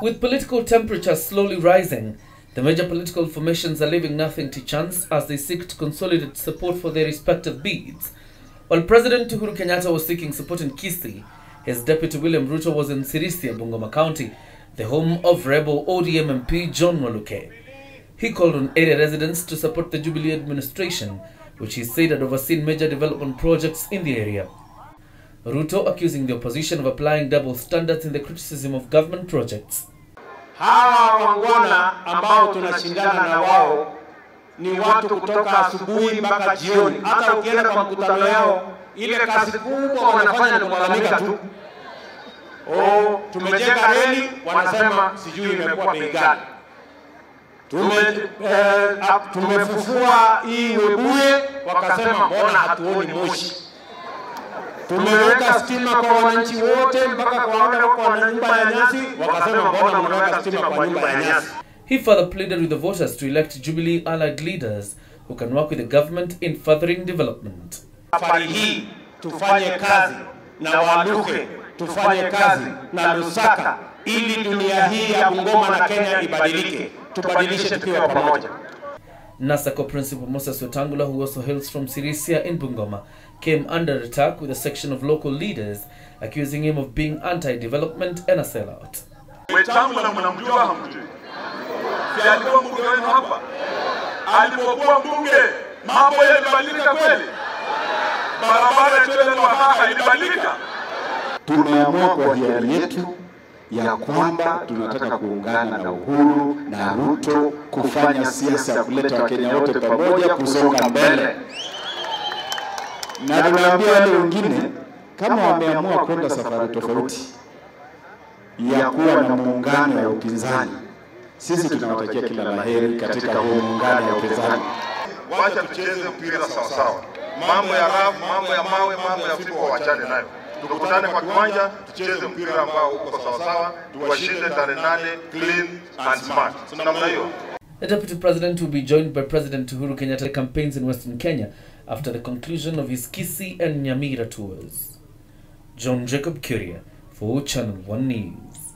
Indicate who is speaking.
Speaker 1: With political temperatures slowly rising, the major political formations are leaving nothing to chance as they seek to consolidate support for their respective bids. While President Uhuru Kenyatta was seeking support in Kisii, his deputy William Ruto was in Sirisia, Bungoma County, the home of rebel ODM MP John Waluke. He called on area residents to support the Jubilee administration, which he said had overseen major development projects in the area. Ruto accusing the opposition of applying double standards in the criticism of government projects.
Speaker 2: Hawa wangwana ambao tunashindana na wao ni watu kutoka asubuhi mpaka jioni. Hata ukienda kwa mkutano yao, ile kazi kubwa wanafanya ni kulalamika tu. Oh, tumejenga reli, wanasema sijui imekuwa bei gani. Tume, eh, tumefufua hii Webuye, wakasema mbona hatuoni moshi tumeweka stima kwa wananchi wote mpaka kwa wale wako na nyumba ya nyasi, wakasema mbona mnaweka stima kwa nyumba ya nyasi.
Speaker 1: He further pleaded with the voters to elect Jubilee allied leaders who can work with the government in furthering development.
Speaker 2: Safari hii tufanye kazi na Waluke, tufanye kazi na Lusaka ili dunia hii ya Bungoma na Kenya ibadilike, tubadilishe tukiwa pamoja.
Speaker 1: NASACO Principal Moses Wetangula, who also hails from Sirisia in Bungoma, came under attack with a section of local leaders accusing him of being anti-development and a sellout.
Speaker 3: Wetangula mnamjua hamjui? Si alikuwa mbunge wenu hapa? Alipokuwa mbunge mambo yalibadilika kweli? Barabara Chwele Lwakaka ilibadilika?
Speaker 4: Tumeamua kwa hiari yetu ya kwamba tunataka kuungana na Uhuru na Ruto kufanya siasa ya kuleta Wakenya wote pamoja, kusonga mbele, na tunaambia wale wengine kama wameamua kwenda safari tofauti ya kuwa na muungano ya upinzani, sisi tunawatakia kila la heri katika huo muungano ya upinzani.
Speaker 3: Wacha tucheze mpira sawasawa. Mambo ya rafu, mambo ya mawe, mambo ya fimbo wachane nayo. Tukutane kwa kiwanja, tucheze mpira ambao uko sawasawa, tuwashinde tarehe nane clean and smart. Namna hiyo.
Speaker 1: The Deputy President will be joined by President Uhuru Kenyatta campaigns in Western Kenya after the conclusion of his kisi and Nyamira tours. John Jacob Curia for Channel 1 News.